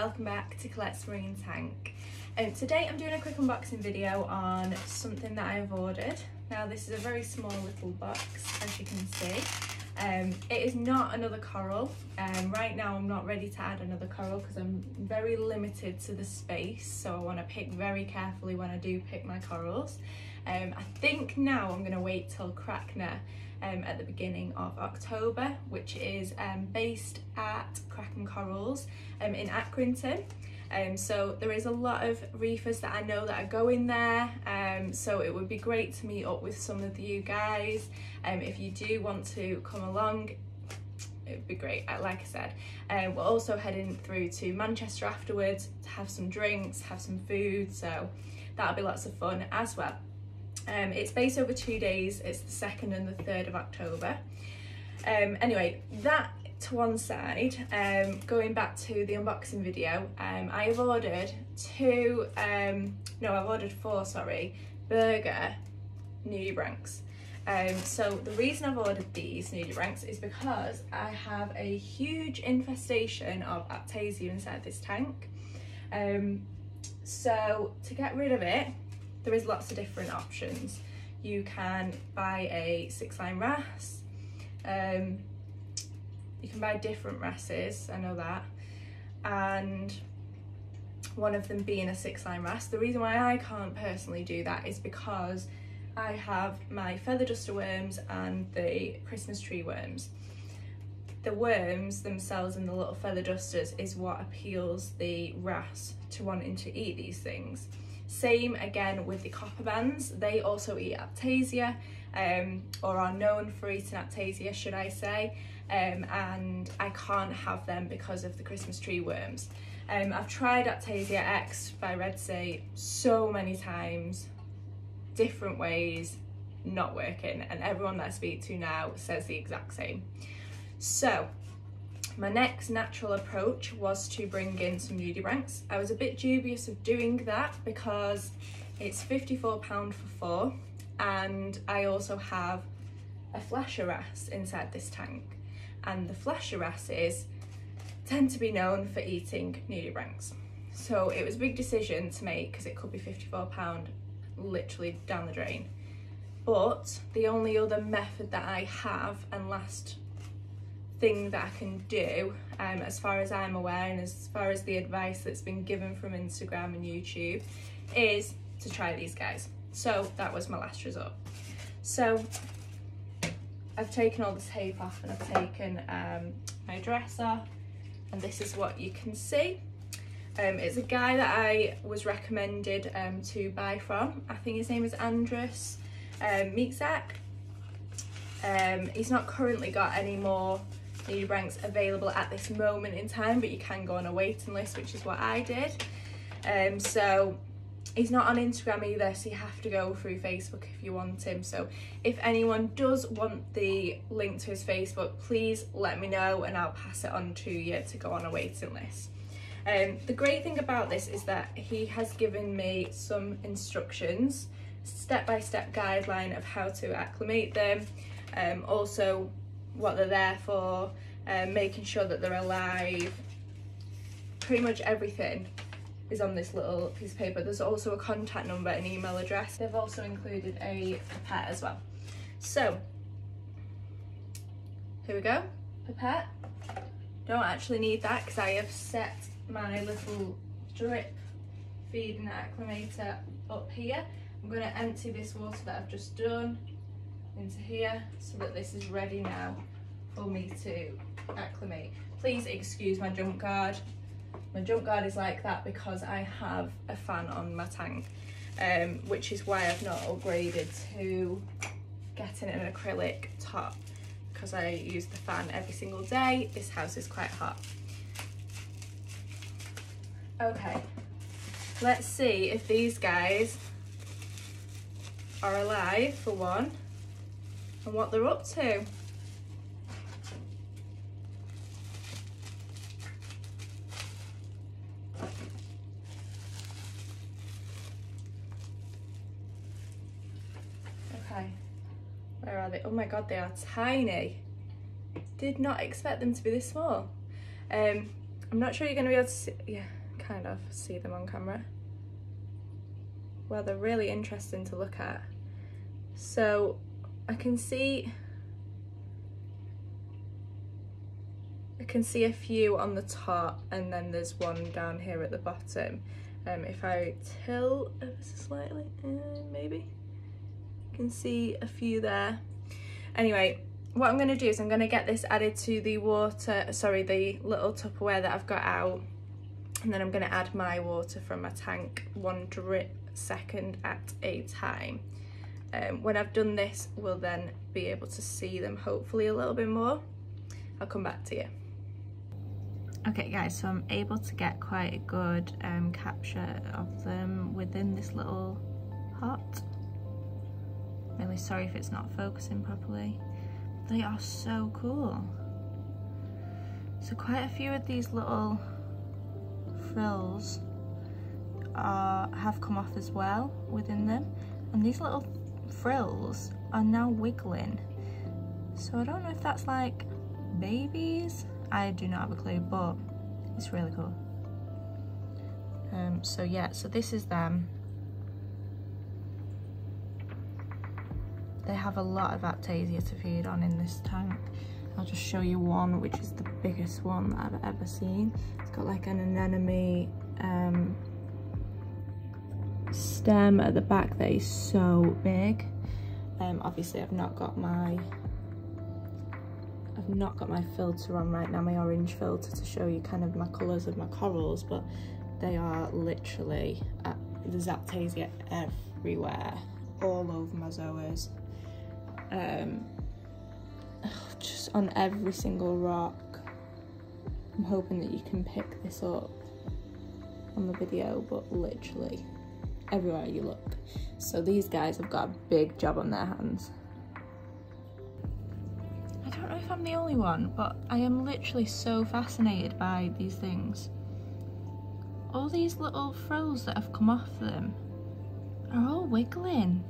welcome back to Colette's Marine Tank. Um, today I'm doing a quick unboxing video on something that I've ordered. Now this is a very small little box as you can see. Um, it is not another coral. Um, right now I'm not ready to add another coral because I'm very limited to the space so I want to pick very carefully when I do pick my corals. Um, I think now I'm going to wait till Krackna um, at the beginning of October, which is um, based at Kraken Corals um, in Accrington. Um, so there is a lot of reefers that I know that are going there. Um, so it would be great to meet up with some of you guys. Um, if you do want to come along, it would be great. Like I said, um, we're also heading through to Manchester afterwards to have some drinks, have some food. So that'll be lots of fun as well. Um, it's based over two days. It's the 2nd and the 3rd of October. Um, anyway, that to one side, um, going back to the unboxing video, um, I have ordered two, um, no, I've ordered four, sorry, burger nudibranchs. Um, so the reason I've ordered these nudibranchs is because I have a huge infestation of Aiptasia inside this tank. Um, so to get rid of it, there is lots of different options. You can buy a six line wrasse, um, you can buy different wrasses, I know that, and one of them being a six line wrasse. The reason why I can't personally do that is because I have my feather duster worms and the Christmas tree worms. The worms themselves and the little feather dusters is what appeals the wrasse to wanting to eat these things. Same again with the copper bands, they also eat Aiptasia um, or are known for eating Aiptasia should I say um, and I can't have them because of the Christmas tree worms. Um, I've tried Aiptasia X by Red Sea so many times, different ways, not working and everyone that I speak to now says the exact same. So my next natural approach was to bring in some nudibranchs. I was a bit dubious of doing that because it's £54 for four and I also have a flasher wrasse inside this tank and the flasher wrasses tend to be known for eating nudibranchs. So it was a big decision to make because it could be £54 literally down the drain. But the only other method that I have and last thing that I can do um, as far as I'm aware and as far as the advice that's been given from Instagram and YouTube is to try these guys. So that was my last resort. So I've taken all the tape off and I've taken um, my dresser and this is what you can see. Um, it's a guy that I was recommended um, to buy from. I think his name is Andrus um, Meekzak. Um, he's not currently got any more new ranks available at this moment in time, but you can go on a waiting list, which is what I did. Um, so he's not on Instagram either, so you have to go through Facebook if you want him. So if anyone does want the link to his Facebook, please let me know and I'll pass it on to you to go on a waiting list. Um, the great thing about this is that he has given me some instructions, step-by-step -step guideline of how to acclimate them, um, also what they're there for, um, making sure that they're alive, pretty much everything is on this little piece of paper. There's also a contact number and email address. They've also included a pipette as well. So, here we go, pipette. Don't actually need that because I have set my little drip feeding acclimator up here. I'm going to empty this water that I've just done into here so that this is ready now for me to acclimate. Please excuse my jump guard. My jump guard is like that because I have a fan on my tank, um, which is why I've not upgraded to getting an acrylic top because I use the fan every single day. This house is quite hot. Okay, let's see if these guys are alive for one and what they're up to. Okay, where are they? Oh my God, they are tiny. Did not expect them to be this small. Um, I'm not sure you're going to be able to see, yeah, kind of see them on camera. Well, they're really interesting to look at. So I can see, I can see a few on the top and then there's one down here at the bottom. Um, if I tilt ever so slightly, uh, maybe, you can see a few there. Anyway, what I'm going to do is I'm going to get this added to the water, sorry, the little Tupperware that I've got out. And then I'm going to add my water from my tank one drip second at a time. Um, when I've done this, we'll then be able to see them hopefully a little bit more. I'll come back to you. Okay guys, so I'm able to get quite a good um, capture of them within this little pot. Really sorry if it's not focusing properly. They are so cool. So quite a few of these little frills are, have come off as well within them. And these little frills are now wiggling. So I don't know if that's like babies. I do not have a clue, but it's really cool. Um, so yeah, so this is them. They have a lot of Aiptasia to feed on in this tank. I'll just show you one, which is the biggest one that I've ever seen. It's got like an anemone um, stem at the back that is so big. Um, obviously I've not got my I've not got my filter on right now, my orange filter to show you kind of my colours of my corals, but they are literally, uh, there's Aiptasia everywhere, all over my zoas um, just on every single rock. I'm hoping that you can pick this up on the video, but literally everywhere you look. So these guys have got a big job on their hands. I don't know if I'm the only one, but I am literally so fascinated by these things. All these little frills that have come off them are all wiggling.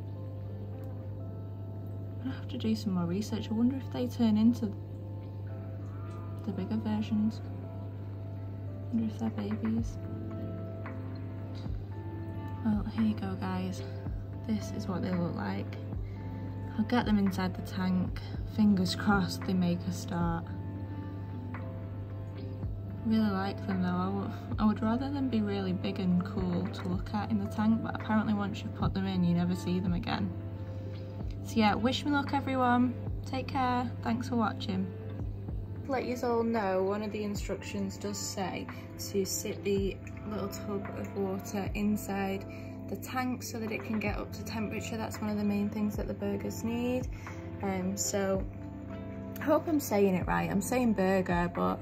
I have to do some more research. I wonder if they turn into the bigger versions. I wonder if they're babies. Well, here you go guys. This is what they look like. I'll get them inside the tank. Fingers crossed they make a start. Really like them though. I would rather them be really big and cool to look at in the tank, but apparently once you put them in, you never see them again. So yeah, wish me luck everyone. Take care. Thanks for watching. Let you all know, one of the instructions does say to sit the little tub of water inside the tank so that it can get up to temperature. That's one of the main things that the burgers need. Um, so I hope I'm saying it right. I'm saying burger, but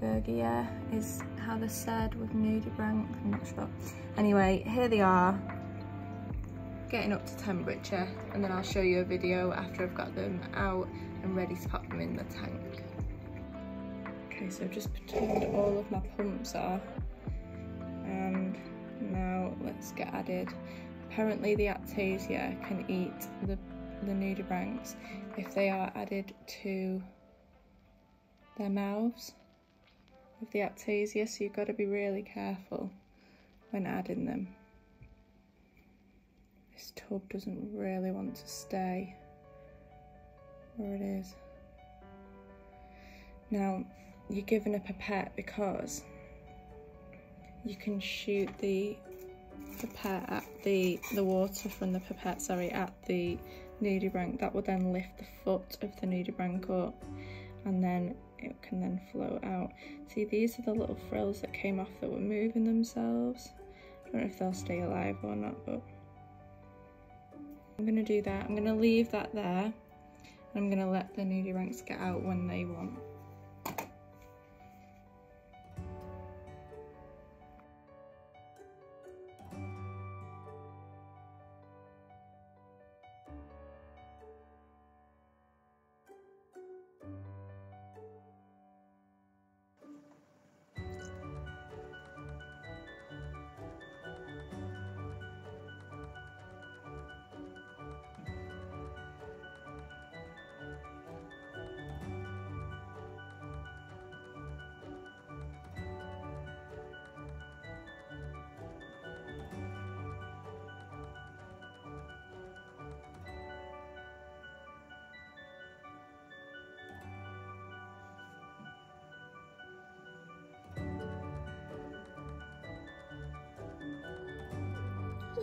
burger, yeah, is how they're said with nudibranch. I'm not sure. Anyway, here they are getting up to temperature and then I'll show you a video after I've got them out and ready to pop them in the tank. Okay, so I've just turned all of my pumps off and now let's get added. Apparently the Aiptasia can eat the, the nudibranchs if they are added to their mouths with the Aiptasia, so you've got to be really careful when adding them this tub doesn't really want to stay where it is. Now, you're given a pipette because you can shoot the pipette at the, the water from the pipette, sorry, at the nudibranch. That will then lift the foot of the nudibranch up and then it can then float out. See, these are the little frills that came off that were moving themselves. I don't know if they'll stay alive or not, but I'm to do that. I'm to leave that there. I'm to let the nudibranchs get out when they want.